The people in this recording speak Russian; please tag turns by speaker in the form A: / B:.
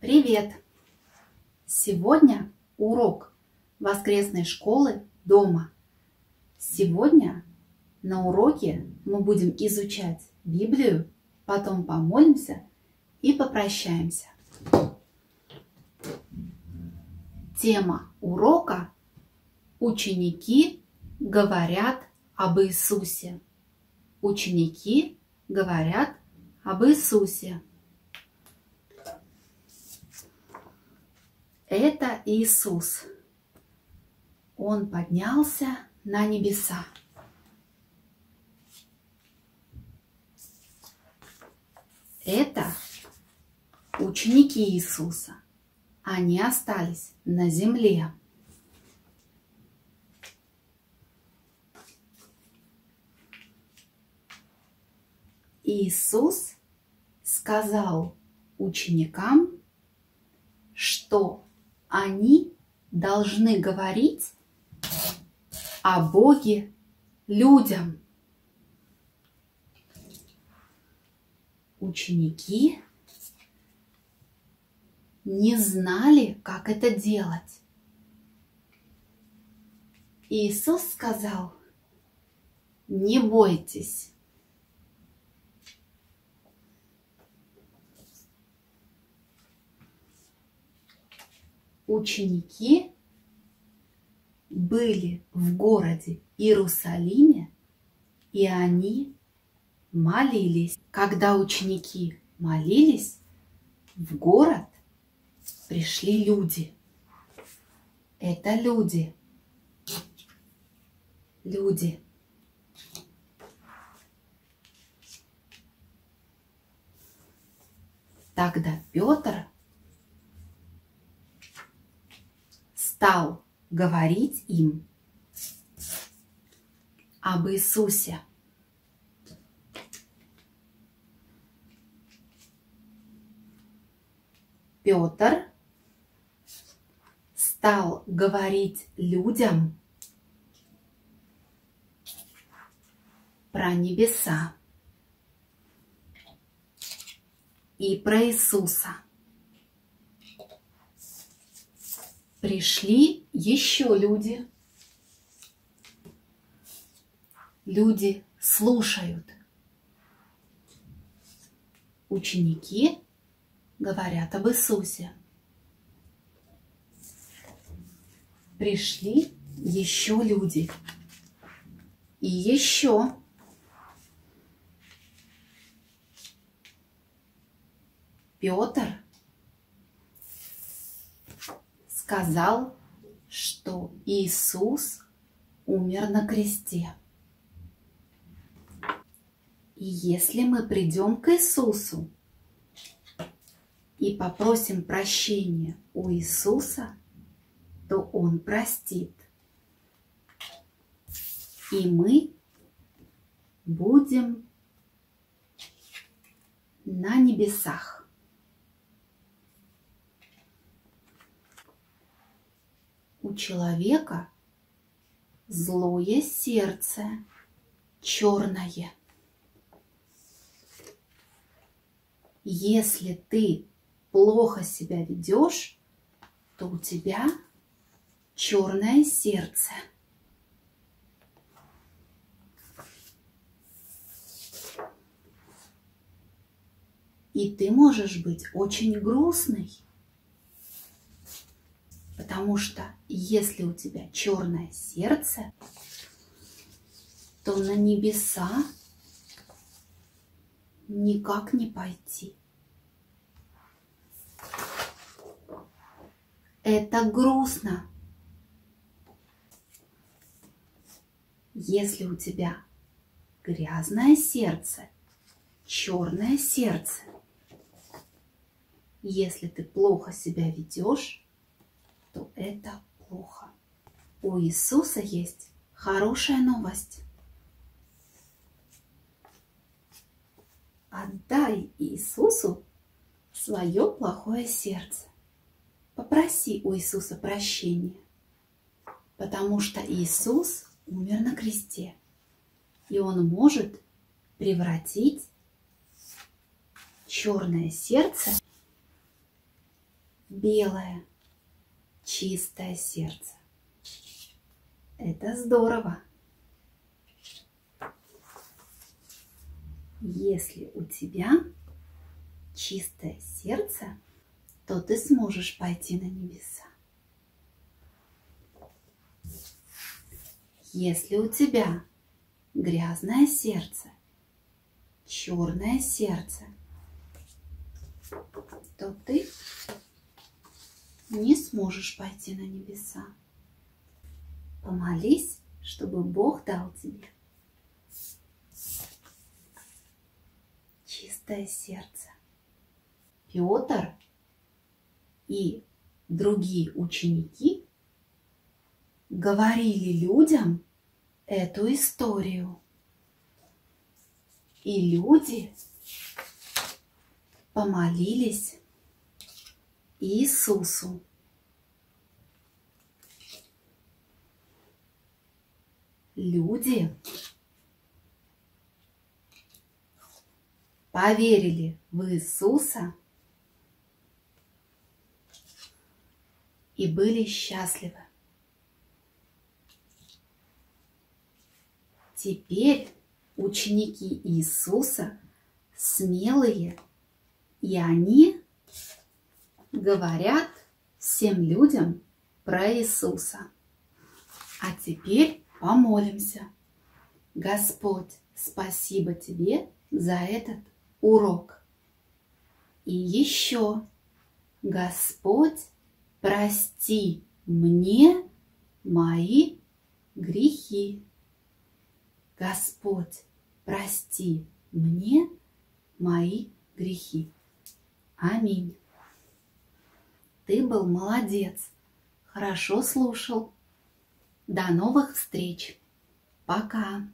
A: Привет! Сегодня урок воскресной школы дома. Сегодня на уроке мы будем изучать Библию, потом помолимся и попрощаемся. Тема урока «Ученики говорят об Иисусе». Ученики говорят об Иисусе. Это Иисус. Он поднялся на небеса. Это ученики Иисуса. Они остались на земле. Иисус сказал ученикам, что они должны говорить о Боге людям. Ученики не знали, как это делать. Иисус сказал, не бойтесь. Ученики были в городе Иерусалиме, и они молились. Когда ученики молились, в город пришли люди. Это люди. Люди. Тогда Петр стал говорить им об Иисусе. Петр стал говорить людям про небеса и про Иисуса. Пришли еще люди. Люди слушают. Ученики говорят об Иисусе. Пришли еще люди. И еще. Петр сказал, что Иисус умер на кресте. И если мы придем к Иисусу и попросим прощения у Иисуса, то Он простит. И мы будем на небесах. Человека злое сердце, черное. Если ты плохо себя ведешь, то у тебя черное сердце. И ты можешь быть очень грустный, потому что если у тебя черное сердце, то на небеса никак не пойти. Это грустно. Если у тебя грязное сердце, черное сердце, если ты плохо себя ведешь, то это плохо. У Иисуса есть хорошая новость. Отдай Иисусу свое плохое сердце. Попроси у Иисуса прощения. Потому что Иисус умер на кресте. И Он может превратить черное сердце в белое, чистое сердце. Это здорово. Если у тебя чистое сердце, то ты сможешь пойти на небеса. Если у тебя грязное сердце, черное сердце, то ты не сможешь пойти на небеса. Помолись, чтобы Бог дал тебе чистое сердце. Петр и другие ученики говорили людям эту историю. И люди помолились Иисусу. Люди поверили в Иисуса и были счастливы. Теперь ученики Иисуса смелые, и они говорят всем людям про Иисуса. А теперь помолимся. Господь, спасибо Тебе за этот урок. И еще, Господь, прости мне мои грехи. Господь, прости мне мои грехи. Аминь. Ты был молодец, хорошо слушал. До новых встреч. Пока.